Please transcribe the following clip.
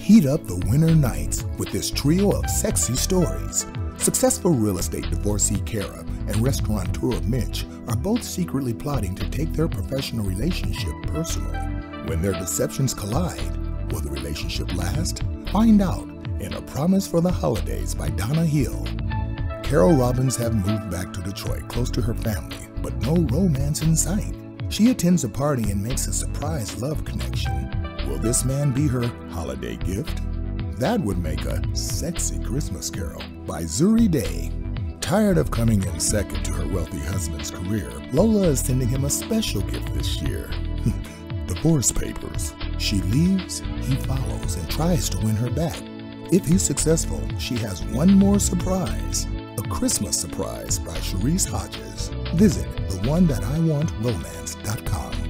Heat up the winter nights with this trio of sexy stories. Successful real estate divorcee Kara and restaurateur Mitch are both secretly plotting to take their professional relationship personal. When their deceptions collide, will the relationship last? Find out in A Promise for the Holidays by Donna Hill. Carol Robbins have moved back to Detroit close to her family, but no romance in sight. She attends a party and makes a surprise love connection. Will this man be her holiday gift? That would make a sexy Christmas carol by Zuri Day. Tired of coming in second to her wealthy husband's career, Lola is sending him a special gift this year. The divorce papers. She leaves, he follows, and tries to win her back. If he's successful, she has one more surprise. A Christmas Surprise by Cheris Hodges. Visit theonethatIwantromance.com.